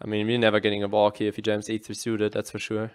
I mean, we're never getting a walk here if he jams e3 suited, that's for sure.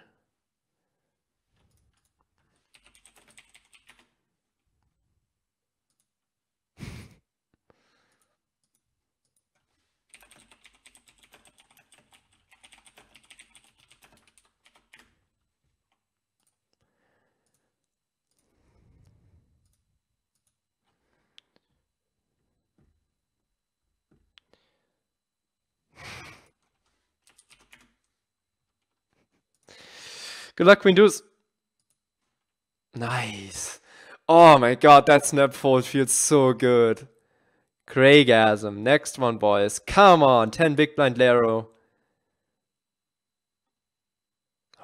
Good luck, Queen Deuce. Nice. Oh my god, that snap fold feels so good. Craigasm. Next one, boys. Come on. 10 big blind Laro.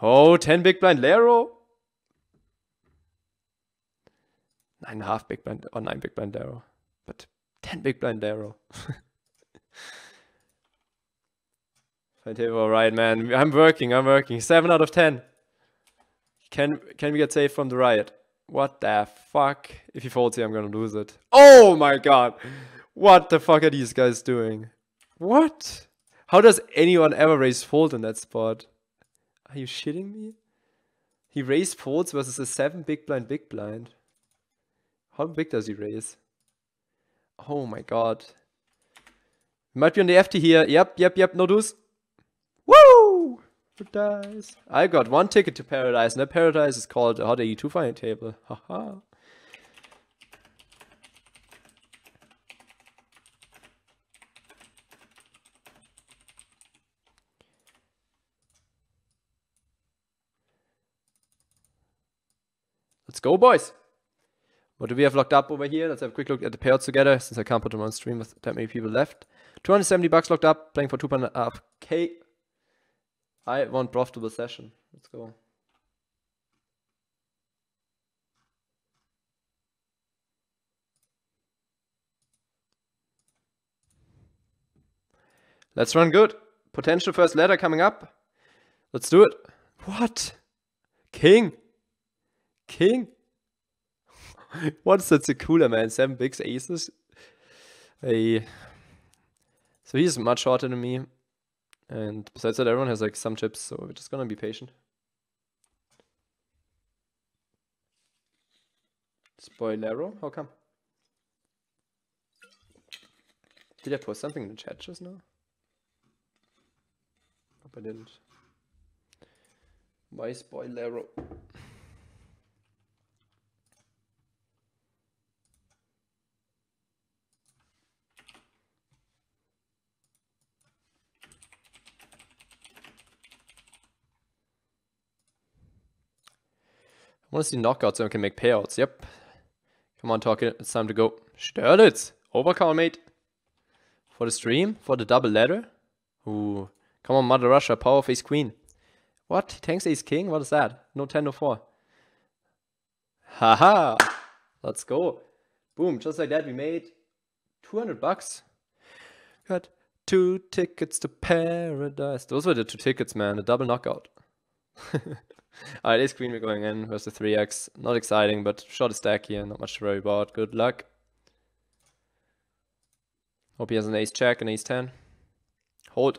Oh, 10 big blind Laro. Nine and a half big blind, or nine big blind Laro. But 10 big blind Laro. Fine table, alright, man. I'm working, I'm working. 7 out of 10. Can can we get safe from the riot? What the fuck? If he folds here, I'm gonna lose it. Oh my god! What the fuck are these guys doing? What? How does anyone ever raise fold in that spot? Are you shitting me? He raised folds versus a 7 big blind big blind. How big does he raise? Oh my god. Might be on the FT here. Yep, yep, yep, no deuce. Woo! Paradise. I got one ticket to paradise, and that paradise is called a hot AE2 final table. Haha. Let's go, boys. What do we have locked up over here? Let's have a quick look at the payouts together, since I can't put them on stream with that many people left. 270 bucks locked up, playing for 2.5k. I want profitable session. Let's go. Let's run good. Potential first ladder coming up. Let's do it. What? King. King. what is that so cooler, man? Seven bigs aces. Hey. So he's much shorter than me. And besides that, everyone has like some chips, so we're just gonna be patient. Spoilero? How come? Did I post something in the chat just now? Hope I didn't. Why Spoilero? I want to see knockouts so I can make payouts. Yep. Come on, talk it. It's time to go. Störlitz. Overcall, mate. For the stream? For the double ladder? Ooh. Come on, Mother Russia. Power face queen. What? Tanks ace king? What is that? No 10, no 4. Haha. Let's go. Boom. Just like that, we made 200 bucks. Got two tickets to paradise. Those were the two tickets, man. A double knockout. Alright, ace queen we're going in versus 3x. Not exciting, but short a stack here, not much to worry about. Good luck. Hope he has an ace check, an ace 10. Hold.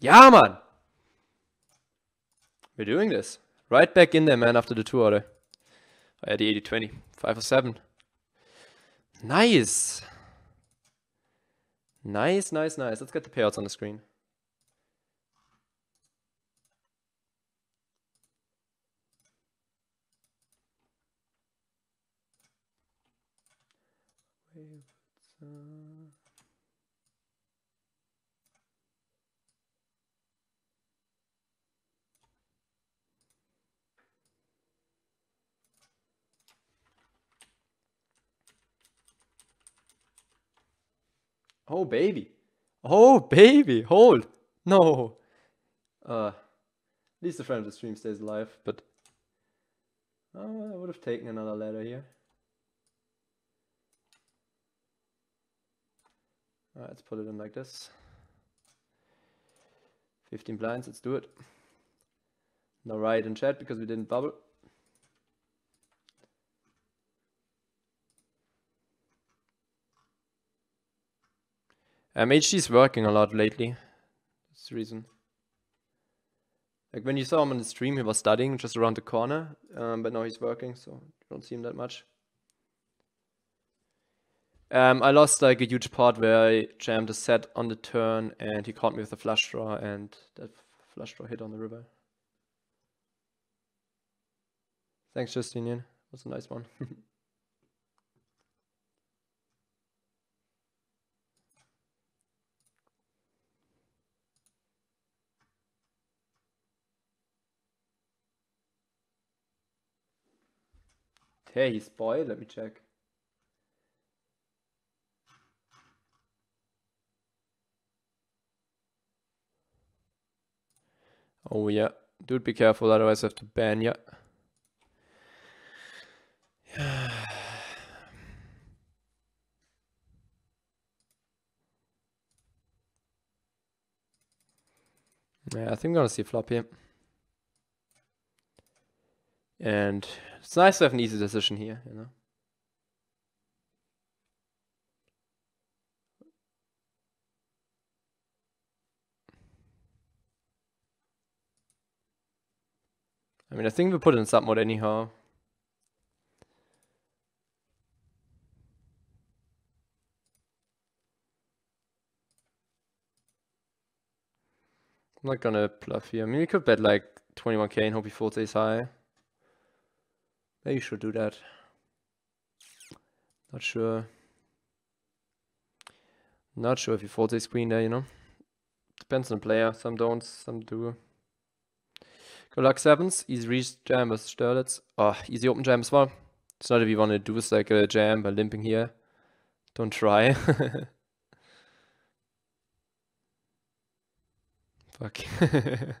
Yeah, man! We're doing this. Right back in there, man, after the two order. I had the 80-20. 5 or 7. Nice! Nice, nice, nice. Let's get the payouts on the screen. Oh, baby. Oh, baby. Hold. No. Uh, at least the friend of the stream stays alive, but uh, I would have taken another ladder here. Alright, let's put it in like this. 15 blinds, let's do it. No riot in chat because we didn't bubble. Um, HG's working a lot lately. That's the reason. Like when you saw him on the stream, he was studying just around the corner, um, but now he's working, so you don't see him that much. Um, I lost like a huge part where I jammed a set on the turn and he caught me with a flush draw and that flush draw hit on the river. Thanks, Justinian. That's a nice one. hey, he's spoiled. Let me check. Oh yeah, dude, be careful, otherwise I have to ban you. Yeah, I think I'm gonna see flop here. And it's nice to have an easy decision here, you know. I mean, I think we put it in sub mode anyhow. I'm not gonna bluff here. I mean, we could bet like 21k and hope he folds ace high. Maybe you should do that. Not sure. Not sure if he folds ace queen there, you know. Depends on the player. Some don't, some do. Good luck sevens. Easy reach jam versus Sterlitz. Oh, easy open jam as well. It's not if you want to do like a jam by limping here. Don't try. Fuck. this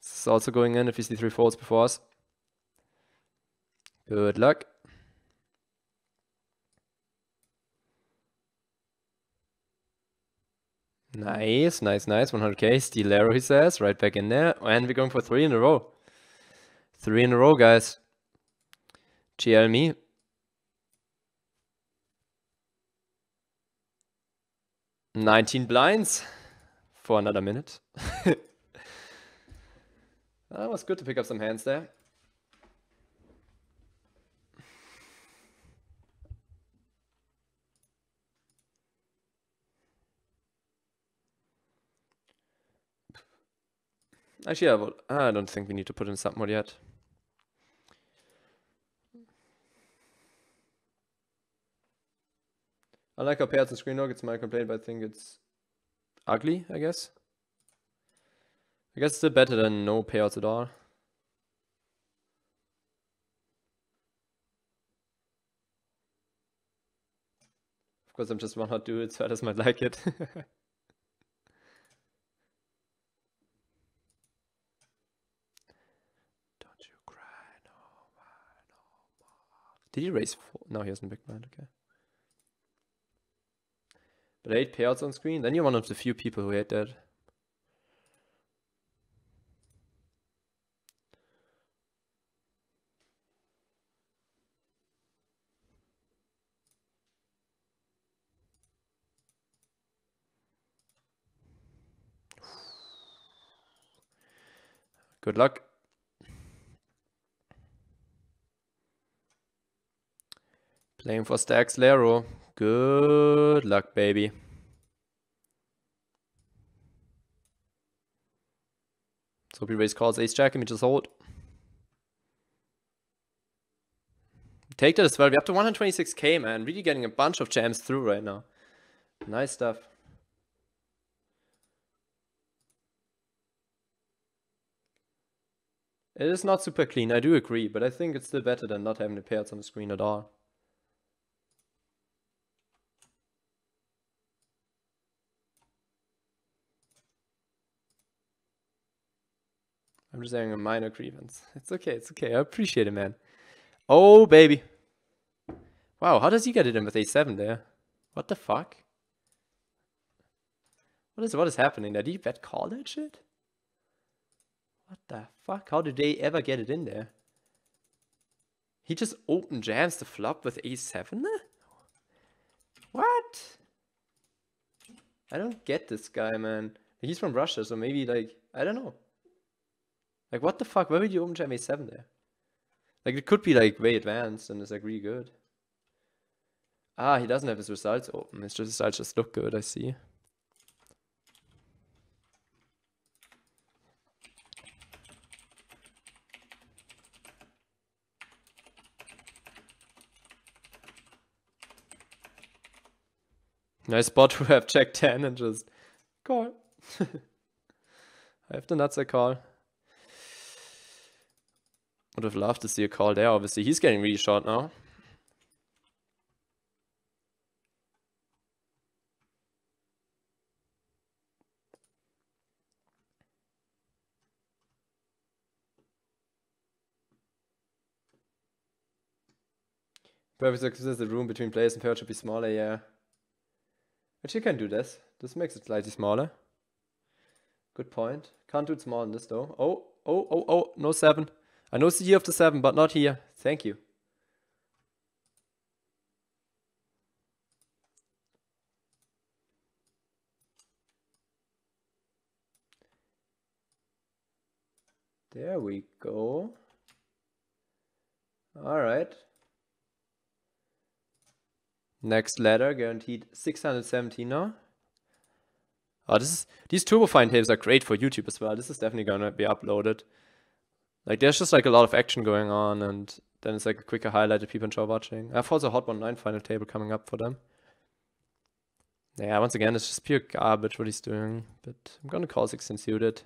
is also going in if you see three folds before us. Good luck. Nice, nice, nice. 100k. Steel he says. Right back in there. And we're going for three in a row. Three in a row, guys. GL me. Nineteen blinds for another minute. that was good to pick up some hands there. Actually, yeah, well, I don't think we need to put in sub mode yet. I like how pairs and screen lock, it's my complaint, but I think it's ugly, I guess. I guess it's still better than no payouts at all. Of course, I'm just one hot dude, so others might like it. Did he raise four? No, he hasn't big blind, okay. But eight payouts on screen? Then you're one of the few people who hate that. Good luck. Playing for Stacks Lero. Good luck, baby. So we raise calls ace jack and we just hold. Take that as well. We're up to 126k, man. Really getting a bunch of jams through right now. Nice stuff. It is not super clean, I do agree, but I think it's still better than not having the pairs on the screen at all. Having a minor grievance. It's okay, it's okay. I appreciate it, man. Oh, baby. Wow, how does he get it in with a7 there? What the fuck? What is what is happening? Did he bet call that shit? What the fuck? How did they ever get it in there? He just open jams the flop with a7 there? What? I don't get this guy, man. He's from Russia, so maybe like I don't know. Like what the fuck? Why would you open jam a7 there? Like it could be like way advanced and it's like really good. Ah, he doesn't have his results open. His results just look good, I see. Nice spot to have check 10 and just call. I have the nuts I call. Would have loved to see a call there, obviously. He's getting really short now. Perfect success the room between players and pairs should be smaller, yeah. But you can do this. This makes it slightly smaller. Good point. Can't do it small in this though. Oh, oh, oh, oh, no seven. I know the year of the seven, but not here. Thank you. There we go. All right. Next ladder, guaranteed 617 now. Oh, this is these TurboFine tapes are great for YouTube as well. This is definitely gonna be uploaded. Like there's just like a lot of action going on, and then it's like a quicker highlight that people enjoy watching. I have also Hot 1.9 final table coming up for them. Yeah, once again, it's just pure garbage what he's doing, but I'm gonna call 16 suited.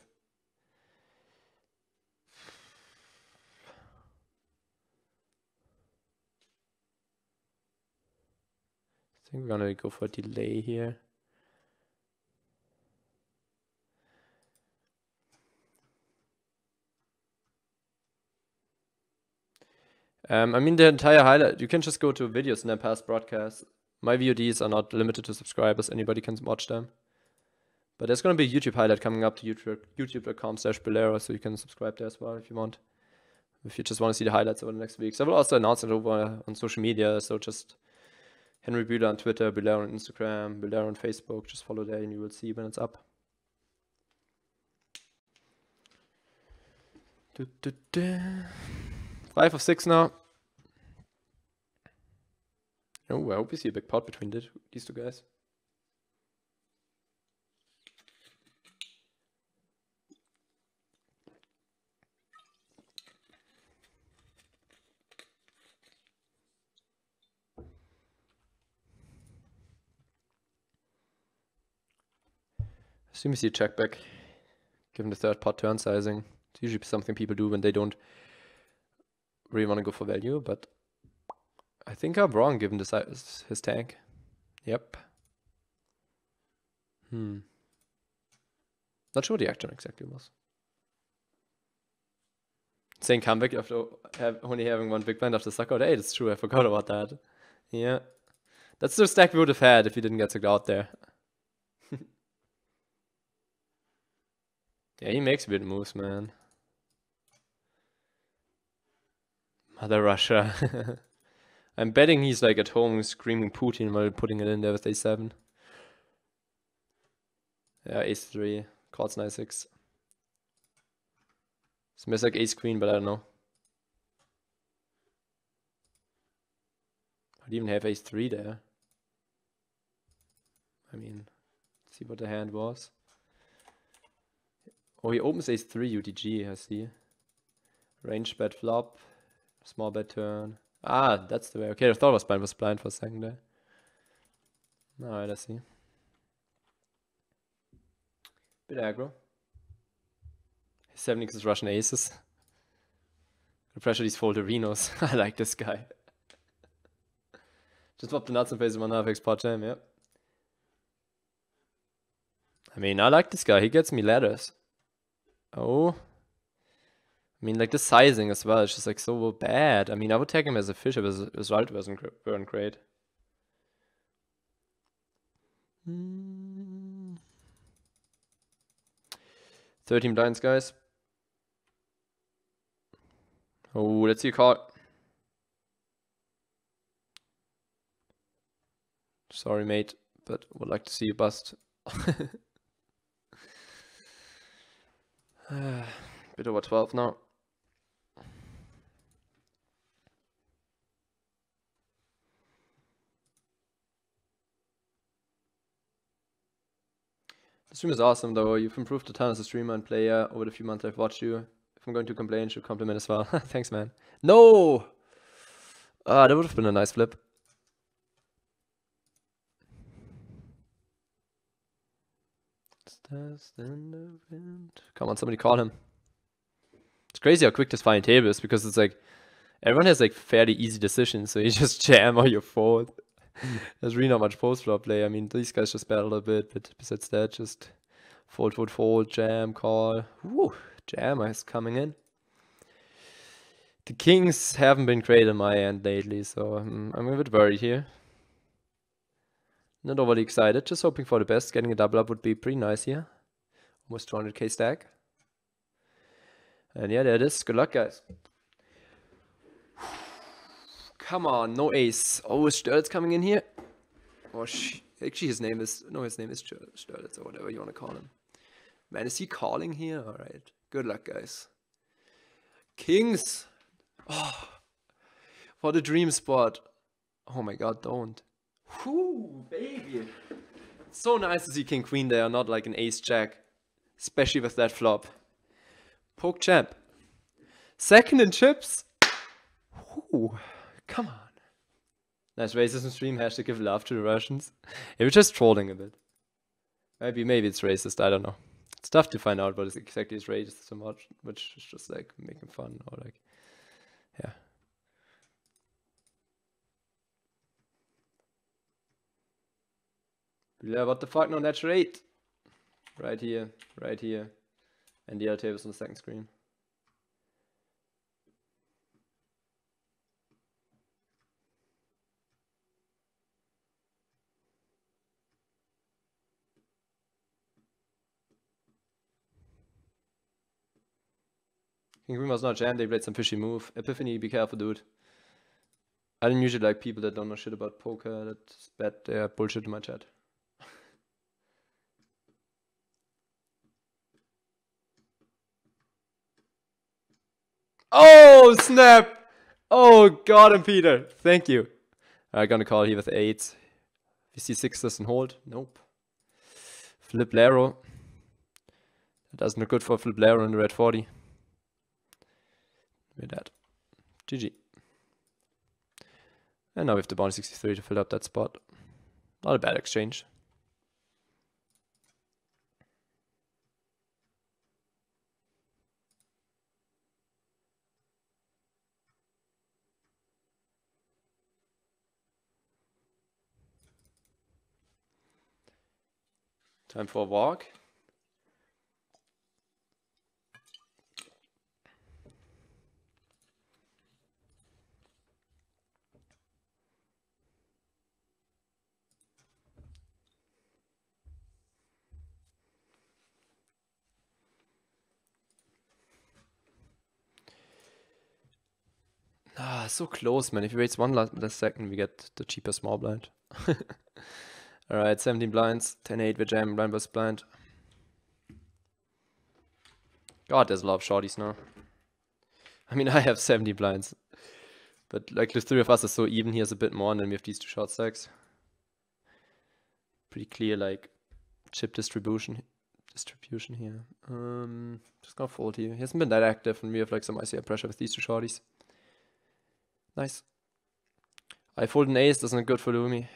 I think we're gonna go for a delay here. Um, I mean, the entire highlight, you can just go to videos in the past broadcasts. My VODs are not limited to subscribers, anybody can watch them. But there's going to be a YouTube highlight coming up to YouTube, youtube.com slash Buehlero, so you can subscribe there as well if you want. If you just want to see the highlights over the next weeks. I will also announce it over on social media, so just Henri Bühler on Twitter, Buehlero on Instagram, Buehlero on Facebook. Just follow there and you will see when it's up. Five of six now. Oh, I hope you see a big pot between these two guys. Assume you see a check back, given the third pot turn sizing. It's usually something people do when they don't really want to go for value, but I think I'm wrong given the size his tank. Yep. Hmm. Not sure what the action exactly was. Saying comeback after have, only having one big blind after suck out. Hey, that's true. I forgot about that. Yeah. That's the stack we would have had if he didn't get sucked out there. Yeah, he makes weird moves, man. Mother Russia. I'm betting he's like at home screaming Putin while putting it in there with a7. Yeah, ace 3. Calls 9 6. Smells like ace queen, but I don't know. I'd even have ace 3 there. I mean, see what the hand was. Oh, he opens ace 3 UTG, I see. Range bet flop. Small bet turn. Ah, that's the way. Okay, I thought it was blind, was blind for a second there. Alright, I see. Bit aggro. 70 is Russian aces. Good pressure these Folderinos. I like this guy. Just pop the nuts and face one half X pot jam, yep. I mean, I like this guy. He gets me ladders. Oh. I mean, like the sizing as well. It's just like so bad. I mean, I would take him as a fish if his result wasn't weren't great. Thirteen blinds, guys. Oh, let's see a card. Sorry, mate, but would like to see you bust Bit over 12 now. Stream is awesome though. You've improved a ton as a streamer and player over the few months I've watched you. If I'm going to complain, should compliment as well. Thanks, man. No! Ah, that would have been a nice flip. Come on, somebody call him. It's crazy how quick this final table is because it's like everyone has like fairly easy decisions, so you just jam or you fold. There's really not much post flop play. I mean, these guys just battle a bit, but besides that, just fold, fold, fold, jam, call. Woo, jam is coming in. The kings haven't been great on my end lately, so um, I'm a bit worried here. Not overly excited, just hoping for the best. Getting a double up would be pretty nice here. Almost 200k stack. And yeah, there it is. Good luck, guys. Come on, no ace. Oh, is Sturlitz coming in here? Oh, or actually, his name is no, his name is Sturlitz or whatever you want to call him. Man, is he calling here? All right. Good luck, guys. Kings. Oh, for the dream spot. Oh my God, don't. Whoo, baby. so nice to see King Queen there, not like an Ace Jack, especially with that flop. Poke champ. Second in chips. Whoo. Come on. Nice racism stream. Hashtag give love to the Russians. Yeah, we're just trolling a bit. Maybe maybe it's racist. I don't know. It's tough to find out what is exactly is racist so much, which is just like making fun or like, yeah. Yeah, what the fuck? No, that's right. Right here, right here. And the other table's on the second screen. King was not jammed, they played some fishy move. Epiphany, be careful, dude. I don't usually like people that don't know shit about poker, that's bad, they're bullshit in my chat. oh, snap! Oh, God and Peter. Thank you. I'm gonna call here with 8. You see 6 doesn't hold? Nope. Flip Laro. That doesn't look good for Flip Laro in the red 40 with that. GG. And now we have the bounty 63 to fill up that spot. Not a bad exchange. Time for a walk. Ah, so close, man. If he waits one last second, we get the cheaper small blind. Alright, 17 blinds, 10-8 with jam, blind was blind. God, there's a lot of shorties now. I mean, I have 70 blinds. But like the three of us are so even, he has a bit more, and then we have these two short stacks. Pretty clear, like, chip distribution distribution here. Um, just gonna fold here. He hasn't been that active, and we have like some ICM pressure with these two shorties. Nice. I fold an ace, that's not good for Lumi.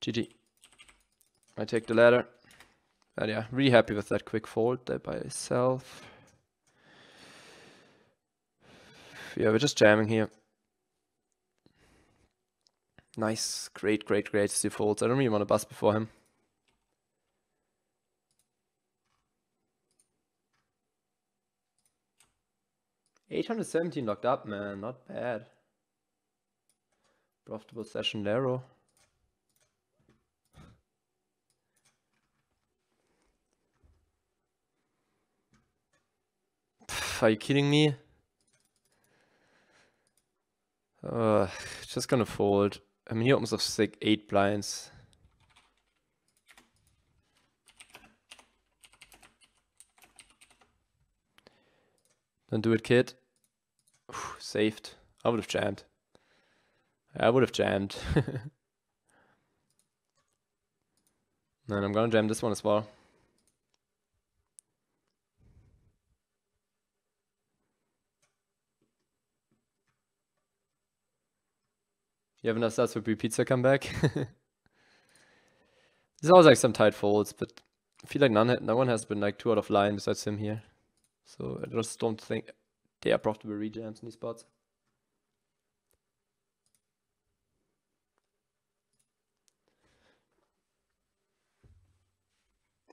GG. I take the ladder. And yeah, really happy with that quick fold there by itself. Yeah, we're just jamming here. Nice, great, great, great to folds. I don't really want to bust before him. 817 locked up, man. Not bad. Profitable session narrow. Are you kidding me? Uh, just gonna fold. I mean, he opens up like eight blinds. Don't do it, kid saved. I would have jammed. I would have jammed. and I'm gonna jam this one as well. You have enough stats for pizza come back? There's always like some tight folds, but I feel like none, no one has been like two out of line besides him here. So I just don't think they are profitable rejams in these spots.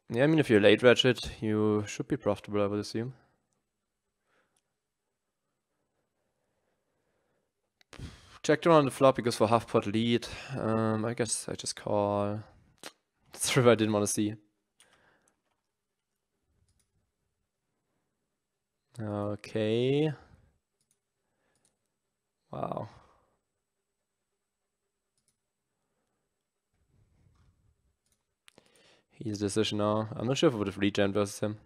Yeah, I mean, if you're late ratchet, you should be profitable, I would assume. Checked around the flop because for half pot lead. Um, I guess I just call. That's the river I didn't want to see. Okay. Wow. He's decision now. I'm not sure if I would have rejammed versus him.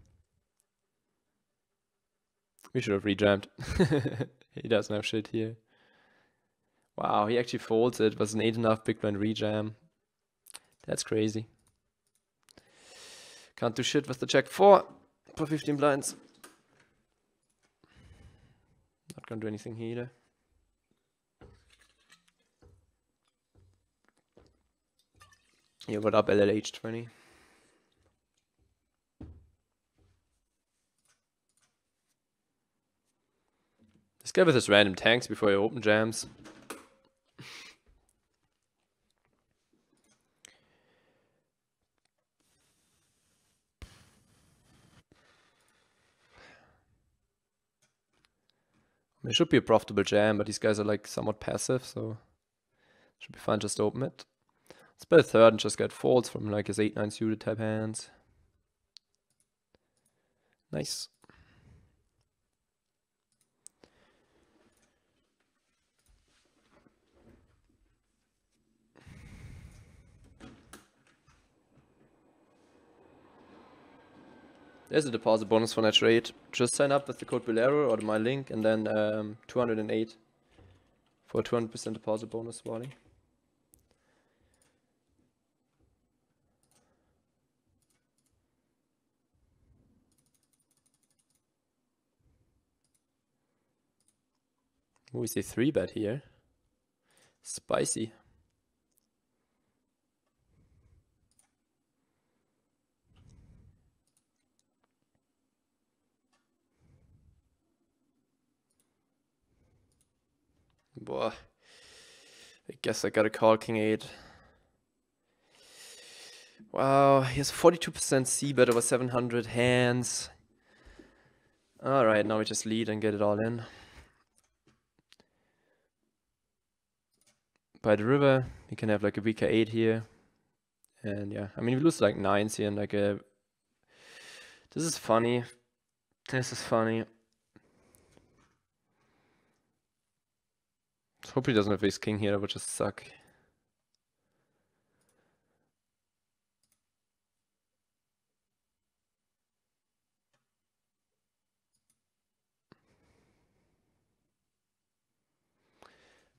We should have rejammed. he doesn't have shit here. Wow, he actually folds it. Was an 8.5 big blind rejam. That's crazy. Can't do shit with the check 4 for 15 blinds. Gonna do anything here either. Yeah, what up LLH20? Let's go with his random tanks before he open jams. It should be a profitable jam, but these guys are like somewhat passive, so should be fine just to open it. Let's bet a third and just get folds from like his 8-9 suited type hands. Nice. There's a deposit bonus for that trade. Just sign up with the code Buehlero or my link and then um, 208 for 200% deposit bonus, Wally. We see three bet here. Spicy. Boy. I guess I gotta call King 8. Wow, he has 42% C bet over 700 hands. Alright, now we just lead and get it all in. By the river, we can have like a weaker 8 here. And yeah, I mean, we lose like 9s here and like a... This is funny. This is funny. Hope he doesn't have ace king here, that would just suck.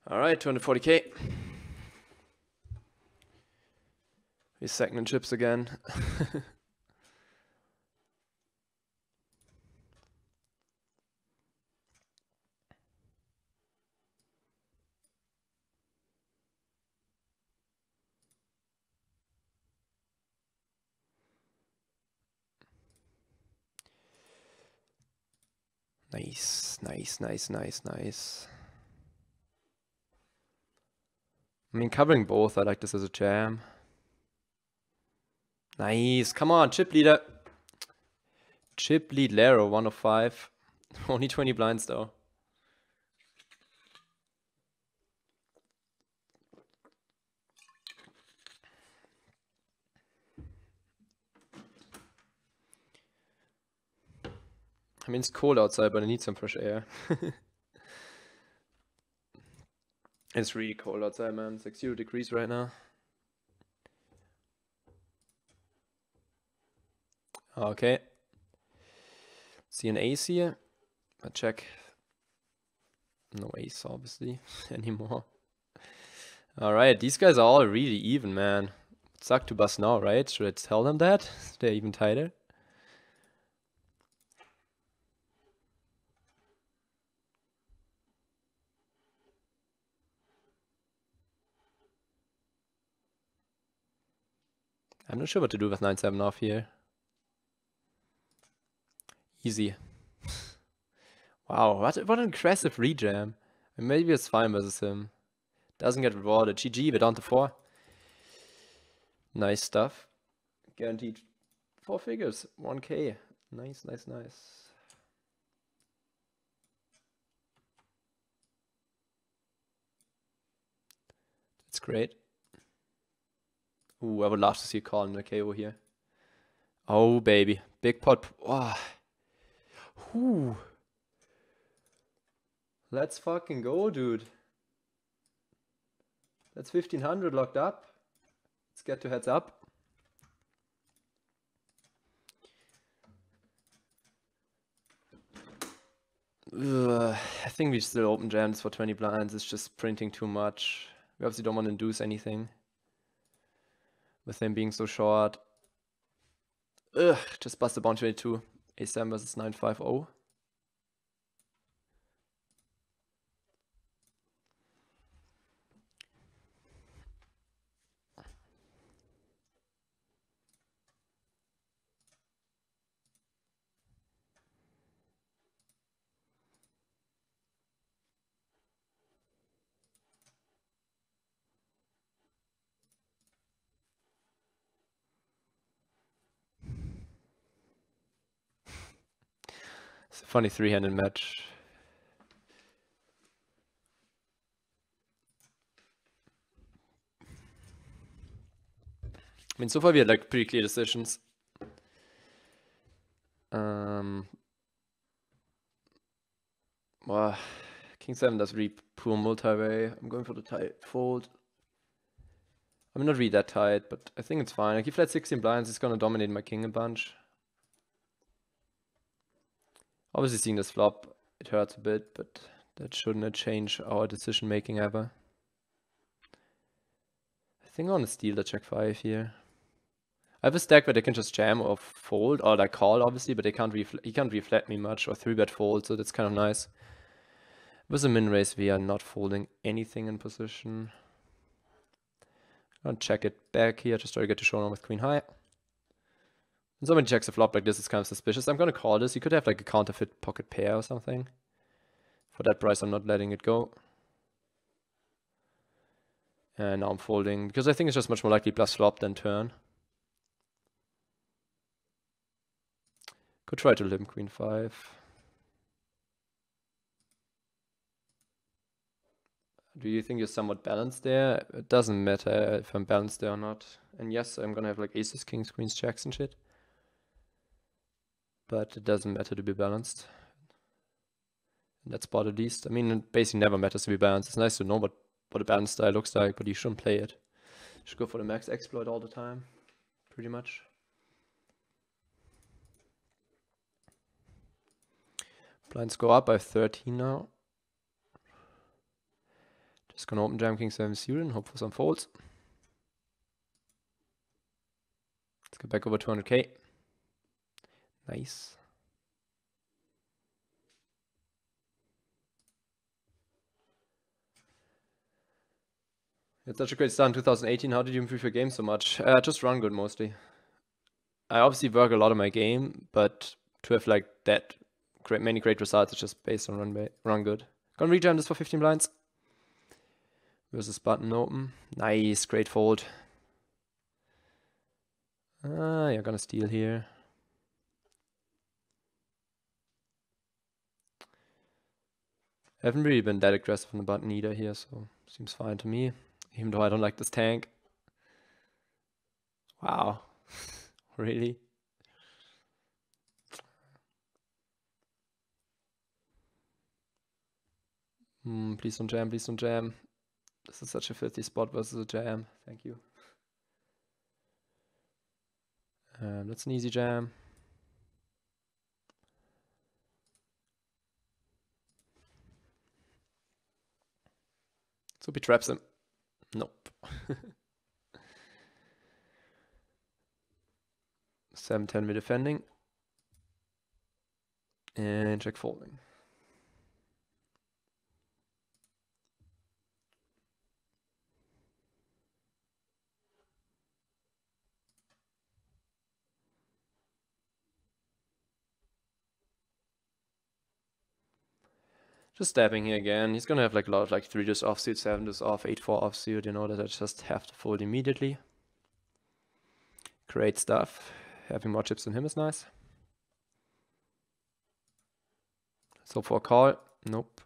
All right, 240k. He's second chips again. Nice, nice, nice, nice, nice. I mean, covering both, I like this as a jam. Nice, come on, chip leader. Chip lead Lero, 1 of 5. Only 20 blinds though. I mean, it's cold outside, but I need some fresh air. it's really cold outside, man. It's like zero degrees right now. Okay. See an ace here. I check. No ace, obviously, anymore. Alright, these guys are all really even, man. Suck to bust now, right? Should I tell them that? They're even tighter. Not sure what to do with 9-7 off here. Easy. wow, what, what an aggressive rejam. Maybe it's fine versus him. Um, doesn't get rewarded. GG, but on to 4. Nice stuff. Guaranteed 4 figures. 1k. Nice, nice, nice. That's great. Ooh, I would love to see a call in the KO here. Oh, baby. Big pot. Oh. Ooh. Let's fucking go, dude. That's 1500 locked up. Let's get to heads up. Ugh, I think we still open jams for 20 blinds. It's just printing too much. We obviously don't want to induce anything with him being so short. Ugh, just bust the bound 22. A7 versus 950. Funny three-handed match. I mean, so far we had like pretty clear decisions. Um, well, King 7 does really poor multi-way. I'm going for the tight fold. I'm not really that tight, but I think it's fine. Like, if flat 16 blinds, it's gonna dominate my king a bunch. Obviously seeing this flop, it hurts a bit, but that shouldn't change our decision making ever. I think I want to steal the check 5 here. I have a stack where they can just jam or fold, or like call obviously, but they can't he can't reflect me much, or 3-bet fold, so that's kind of nice. With a min raise, we are not folding anything in position. I'll check it back here, just try to get to showdown with queen high. When somebody checks a flop like this, it's kind of suspicious. I'm gonna call this. You could have like a counterfeit pocket pair or something. For that price, I'm not letting it go. And now I'm folding, because I think it's just much more likely plus flop than turn. Could try to limp queen 5. Do you think you're somewhat balanced there? It doesn't matter if I'm balanced there or not. And yes, I'm gonna have like aces, kings, queens, jacks and shit but it doesn't matter to be balanced. In that spot at least. I mean, it basically never matters to be balanced. It's nice to know what, what a balanced style looks like, but you shouldn't play it. You should go for the max exploit all the time, pretty much. Blinds go up by 13 now. Just gonna open Jam King 7 suited hope for some folds. Let's get back over 200k. Nice. It's such a great start in 2018. How did you improve your game so much? Uh, just run good mostly. I obviously work a lot on my game, but to have like that great many great results, it's just based on run run good. Gonna rejam this for 15 blinds. Versus button open. Nice, great fold. Ah, you're gonna steal here. I haven't really been that aggressive on the button either here, so seems fine to me. Even though I don't like this tank. Wow. really? Mm, please don't jam, please don't jam. This is such a filthy spot versus a jam. Thank you. Um, that's an easy jam. So he traps him. Nope. 7 10 me defending. And check folding. Just stabbing here again. He's gonna have like a lot of like 3 just offsuit, 7 just off, 8 4 offsuit, you know, that I just have to fold immediately. Great stuff. Having more chips than him is nice. So for a call, nope.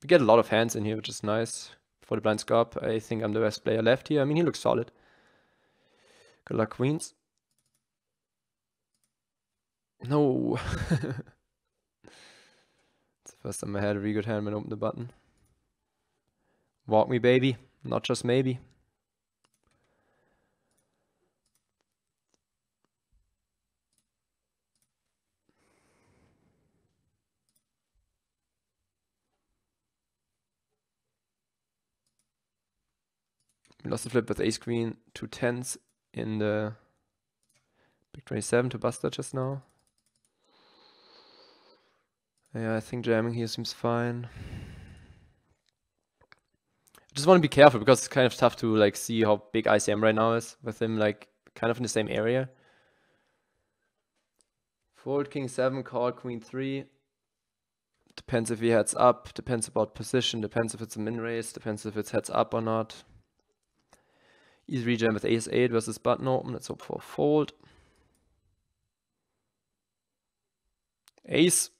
We get a lot of hands in here, which is nice for the blind scope. I think I'm the best player left here. I mean, he looks solid. Good luck, queens. No. First time I had a really good hand when I opened the button. Walk me, baby. Not just maybe. We lost the flip with ace queen, two tens in the big 27 to Buster just now. Yeah, I think jamming here seems fine. I just want to be careful because it's kind of tough to like see how big ICM right now is with him like kind of in the same area. Fold king 7, call queen 3. Depends if he heads up, depends about position, depends if it's a min raise, depends if it's heads up or not. Easy rejam with ace 8 versus button open. Let's hope for a fold. Ace.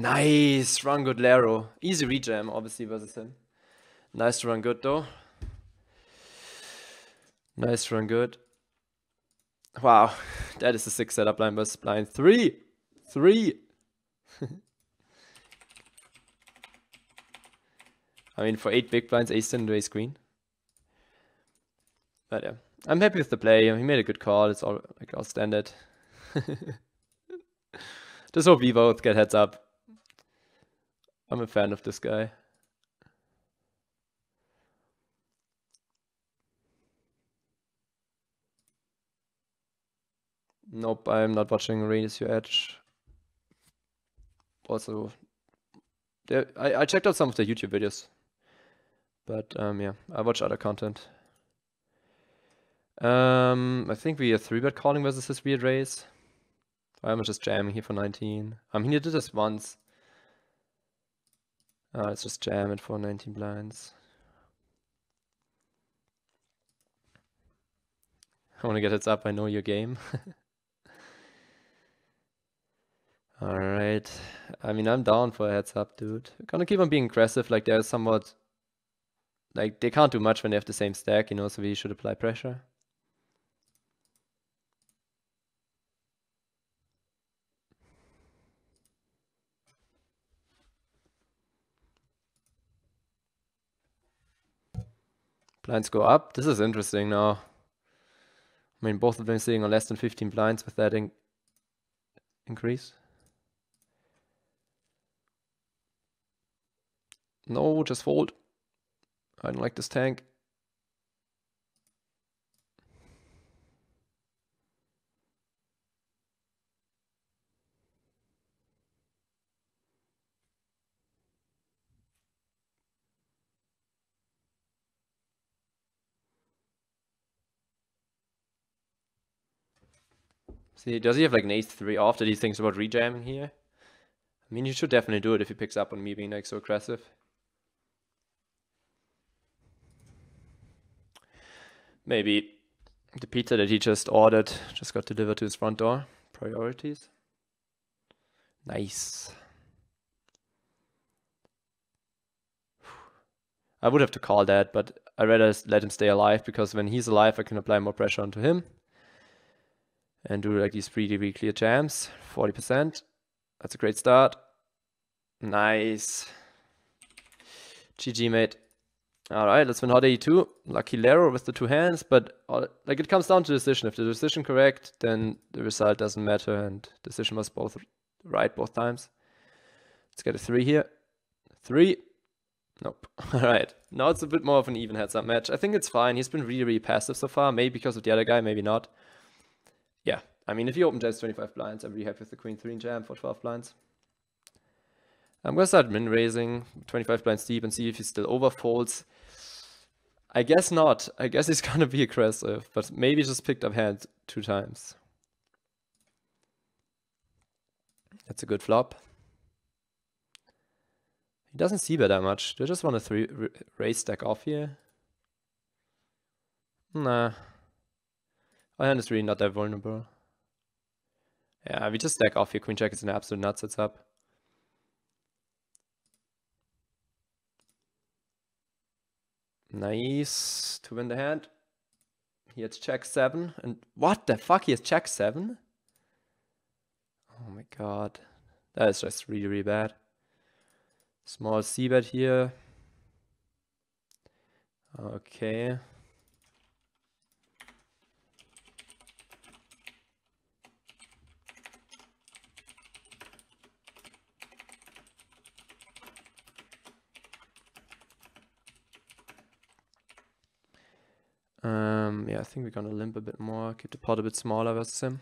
Nice, run good Laro. Easy rejam, obviously, versus him. Nice run good, though. Nice run good. Wow, that is a six setup line versus blind. Three! Three! I mean, for eight big blinds, ace 10 to ace queen. But yeah, I'm happy with the play. He made a good call. It's all like all standard. Just hope we both get heads up. I'm a fan of this guy. Nope, I'm not watching Raise Your Edge. Also, I, I checked out some of the YouTube videos. But um, yeah, I watch other content. Um, I think we are 3-bet calling versus his weird raise. I'm just jamming here for 19. I mean, he did this once. Uh, let's just jam it for 19 blinds. I want to get heads up, I know your game. Alright. I mean, I'm down for a heads up, dude. Gonna keep on being aggressive, like there's somewhat... Like, they can't do much when they have the same stack, you know, so we should apply pressure. Blinds go up. This is interesting now. I mean, both of them sitting on less than 15 blinds with that in increase. No, just fold. I don't like this tank. See, does he have like an ace 3 off that he thinks about rejamming here? I mean, you should definitely do it if he picks up on me being like so aggressive. Maybe the pizza that he just ordered just got delivered to his front door. Priorities. Nice. I would have to call that, but I'd rather let him stay alive because when he's alive, I can apply more pressure onto him and do like these pretty degree clear jams, 40%. That's a great start. Nice. GG, mate. All right, let's win hot 82. Lucky Laro with the two hands, but uh, like it comes down to decision. If the decision correct, then the result doesn't matter, and decision was both right both times. Let's get a three here. Three. Nope. Alright. Now it's a bit more of an even heads up match. I think it's fine. He's been really, really passive so far. Maybe because of the other guy, maybe not. Yeah. I mean, if he open jams 25 blinds, I'm really happy with the queen 3 jam for 12 blinds. I'm gonna start min raising 25 blinds deep and see if he still overfolds. I guess not. I guess he's gonna be aggressive, but maybe just picked up hand two times. That's a good flop. He doesn't C bet that much. Do I just want to three raise stack off here? Nah. My hand is really not that vulnerable. Yeah, we just stack off here. Queen jack is an absolute nuts. It's up. Nice to win the hand. He has check seven. And what the fuck? He has check seven? Oh my god. That is just really, really bad. Small C bet here. Okay. Um, yeah, I think we're gonna limp a bit more, keep the pot a bit smaller versus him.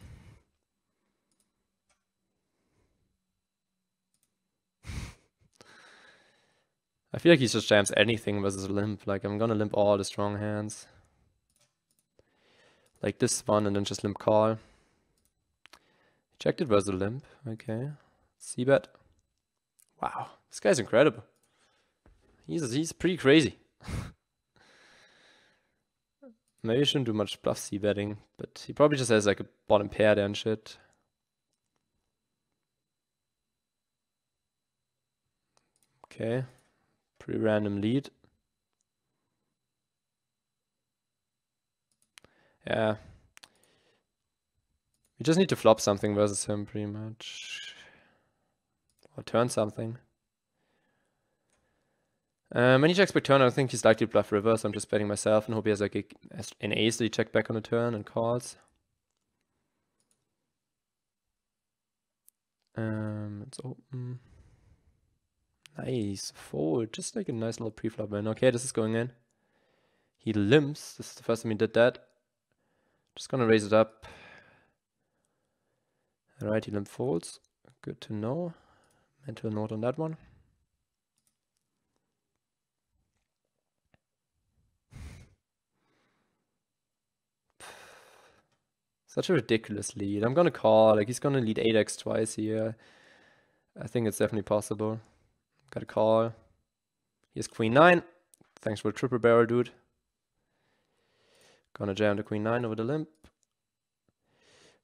I feel like he just jams anything versus a limp. Like, I'm gonna limp all the strong hands. Like this one, and then just limp call. Checked it versus limp. Okay. C-bet. Wow, this guy's incredible. He's, he's pretty crazy. Maybe he shouldn't do much bluff C betting, but he probably just has like a bottom pair there and shit. Okay. Pretty random lead. Yeah. We just need to flop something versus him pretty much. Or turn something. Um, when he checks back turn, I think he's likely to bluff river, so I'm just betting myself and hope he has like a, an ace that he check back on the turn and calls. Um, it's open. Nice. Fold. Just like a nice little pre-flop win. Okay, this is going in. He limps. This is the first time he did that. Just gonna raise it up. Alright, he limp folds. Good to know. Mental note on that one. Such a ridiculous lead. I'm gonna call. Like, he's gonna lead 8x twice here. I think it's definitely possible. Got a call. Here's queen 9. Thanks for the triple barrel, dude. Gonna jam the queen 9 over the limp.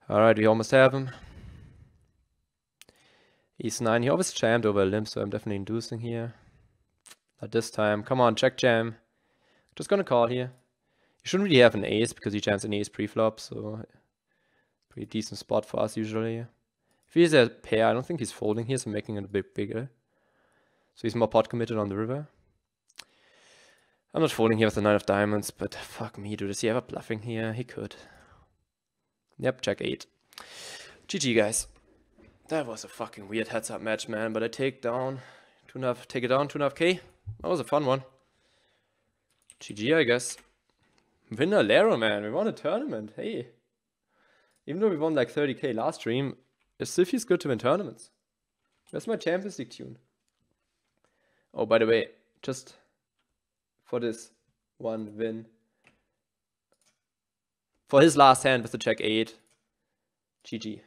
Alright, we almost have him. East 9. He always jammed over a limp, so I'm definitely inducing here. Not this time. Come on, check jam. Just gonna call here. You shouldn't really have an ace because he jams an ace pre-flop, so pretty decent spot for us usually. If he's a pair, I don't think he's folding here, so making it a bit bigger. So he's more pot committed on the river. I'm not folding here with the nine of diamonds, but fuck me, dude. Is he ever bluffing here? He could. Yep, check eight. GG, guys. That was a fucking weird heads-up match, man. But I take down two and a half, take it down two and a half k. That was a fun one. GG, I guess. Winner Lero, man. We won a tournament. Hey. Even though we won like 30k last stream, feels good to win tournaments. That's my Champions League tune. Oh, by the way, just for this one win. For his last hand with the check 8. GG.